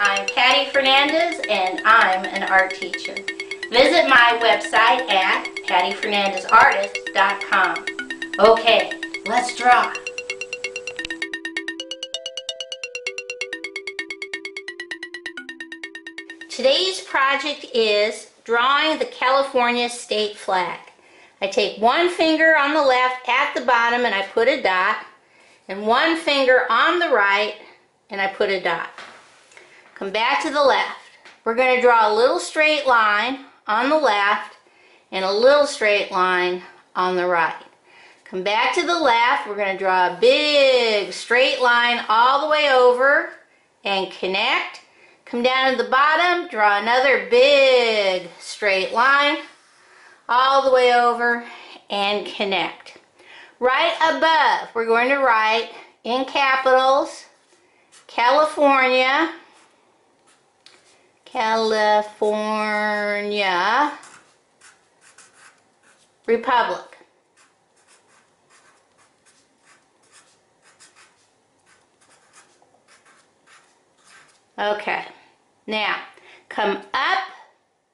I'm Patty Fernandez and I'm an art teacher. Visit my website at pattyfernandezartist.com. Okay, let's draw. Today's project is drawing the California state flag. I take one finger on the left at the bottom and I put a dot and one finger on the right and I put a dot. Come back to the left. We're going to draw a little straight line on the left and a little straight line on the right. Come back to the left. We're going to draw a big straight line all the way over and connect. Come down to the bottom, draw another big straight line all the way over and connect. Right above, we're going to write in capitals, California, California Republic. Okay, now come up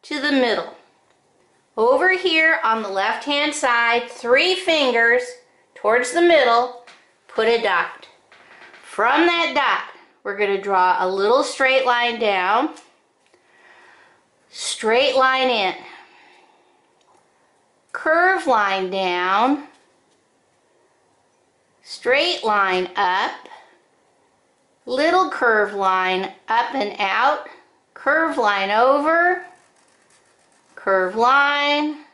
to the middle. Over here on the left hand side, three fingers towards the middle, put a dot. From that dot, we're going to draw a little straight line down, straight line in, curve line down, straight line up, little curve line up and out, curve line over, curve line,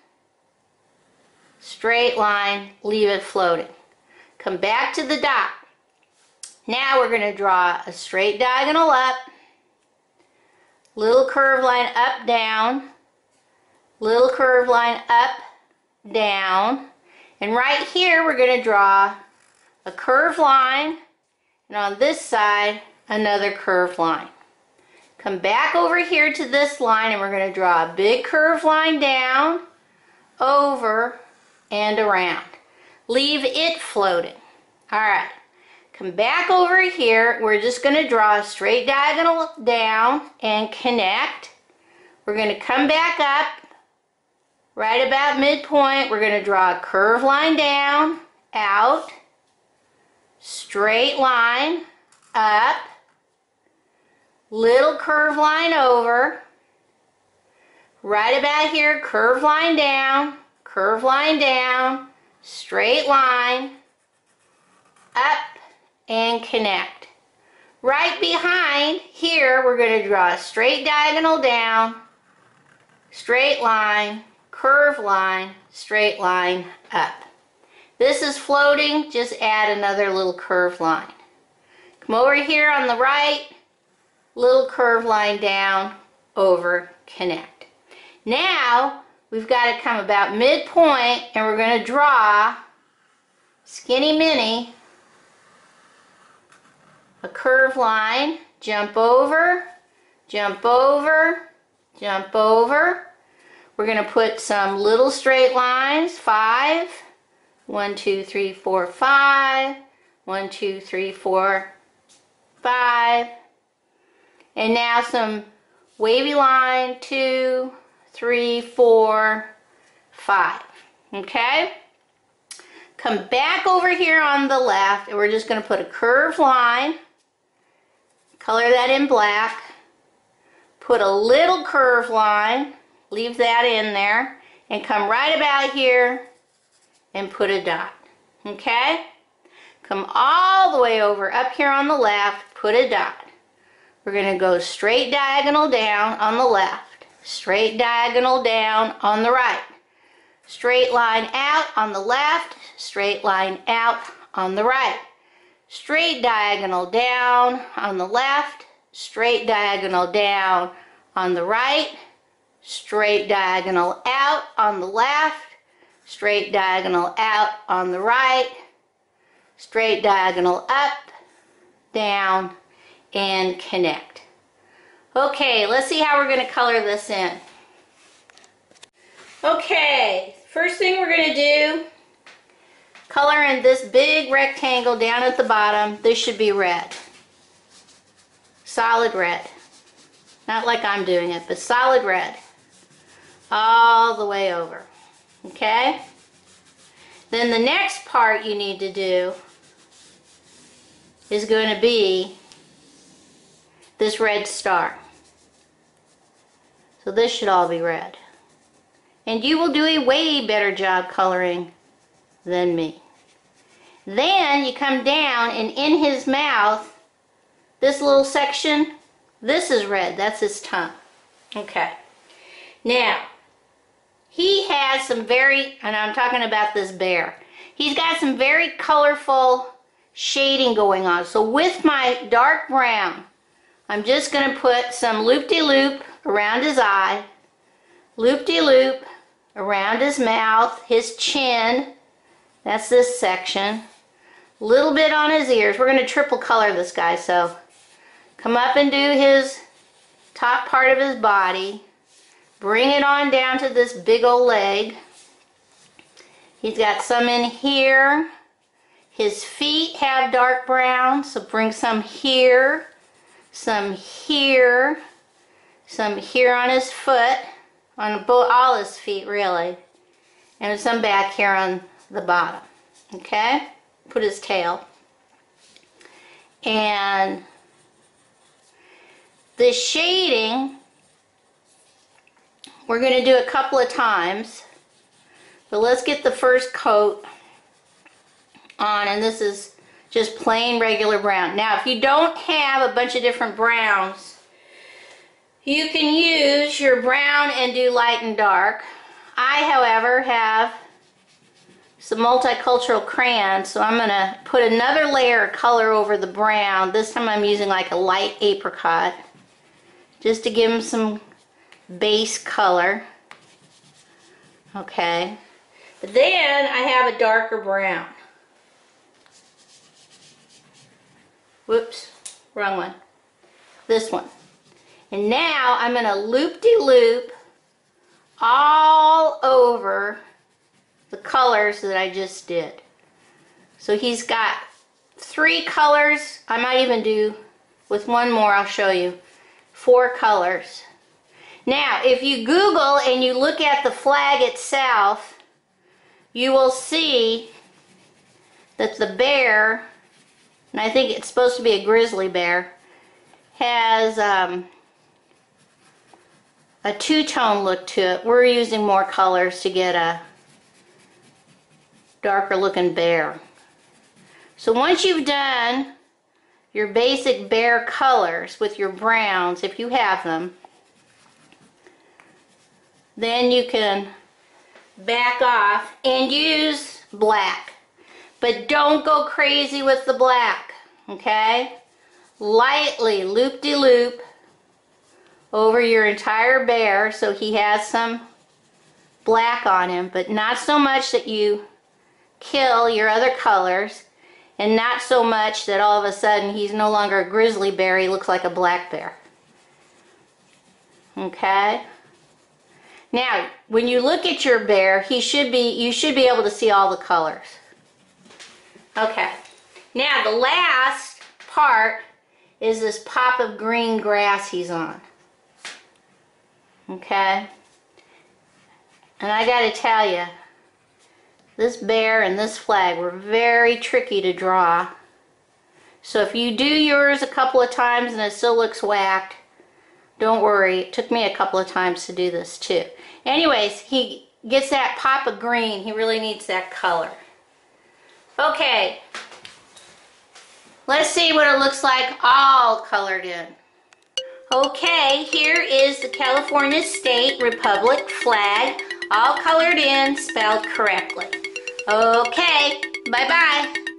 straight line, leave it floating. Come back to the dot. Now we're going to draw a straight diagonal up, little curve line up, down, little curve line up, down, and right here we're going to draw a curved line, and on this side, another curved line. Come back over here to this line and we're going to draw a big curved line down, over, and around. Leave it floating. Alright, come back over here. We're just going to draw a straight diagonal down and connect. We're going to come back up right about midpoint. We're going to draw a curved line down, out, straight line, up, little curve line over, right about here, curve line down, curve line down, straight line, up, and connect. Right behind here, we're going to draw a straight diagonal down, straight line, curve line, straight line, up. This is floating, just add another little curve line. Come over here on the right, little curve line down, over, connect. Now, we've got to come about midpoint and we're going to draw skinny mini, a curve line, jump over, jump over, jump over. We're going to put some little straight lines, five, one, two, three, four, five, one, two, three, four, five, and now some wavy line, two, three, four, five. Okay? Come back over here on the left and we're just going to put a curved line, color that in black, put a little curved line, leave that in there, and come right about here and put a dot. Okay? Come all the way over up here on the left, put a dot. We're going to go straight diagonal down on the left, straight diagonal down on the right, straight line out on the left, straight line out on the right, straight diagonal down on the left, straight diagonal down on the right, straight diagonal out on the left, straight diagonal out on the right, straight diagonal up, down, and connect. Okay, let's see how we're going to color this in. Okay, first thing we're going to do, color in this big rectangle down at the bottom. This should be red. Solid red. Not like I'm doing it, but solid red. All the way over. Okay? Then the next part you need to do is going to be this red star. So this should all be red. And you will do a way better job coloring than me. Then you come down and in his mouth, this little section, this is red. That's his tongue. Okay. Now, he has some very, and I'm talking about this bear, he's got some very colorful shading going on. So with my dark brown, I'm just going to put some loop-de-loop -loop around his eye, loop-de-loop -loop around his mouth, his chin, that's this section, little bit on his ears. We're going to triple color this guy, so come up and do his top part of his body, bring it on down to this big old leg. He's got some in here. His feet have dark brown, so bring some here, some here, some here on his foot, on all his feet really, and some back here on the bottom. Okay? Put his tail. And the shading, we're going to do a couple of times. But let's get the first coat on, and this is just plain regular brown. Now, if you don't have a bunch of different browns, you can use your brown and do light and dark. I, however, have some multicultural crayon, so I'm to put another layer of color over the brown. This time I'm using like a light apricot, just to give them some base color. Okay. But then I have a darker brown. Whoops, wrong one. This one. And now I'm to loop-de-loop -loop all over the colors that I just did. So he's got three colors. I might even do with one more, I'll show you, four colors. Now, if you Google and you look at the flag itself, you will see that the bear, and I think it's supposed to be a grizzly bear, has um, a two-tone look to it. We're using more colors to get a darker looking bear. So once you've done your basic bear colors with your browns, if you have them, then you can back off and use black. But don't go crazy with the black, okay? Lightly loop-de-loop -loop over your entire bear so he has some black on him, but not so much that you kill your other colors and not so much that all of a sudden he's no longer a grizzly bear, he looks like a black bear. Okay? Now, when you look at your bear, he should be you should be able to see all the colors. Okay. Now, the last part is this pop of green grass he's on. Okay? And I got to tell you, this bear and this flag were very tricky to draw. So if you do yours a couple of times and it still looks whacked, don't worry. It took me a couple of times to do this too. Anyways, he gets that pop of green. He really needs that color. Okay. Let's see what it looks like all colored in. Okay, here is the California State Republic flag, all colored in, spelled correctly. Okay, bye-bye.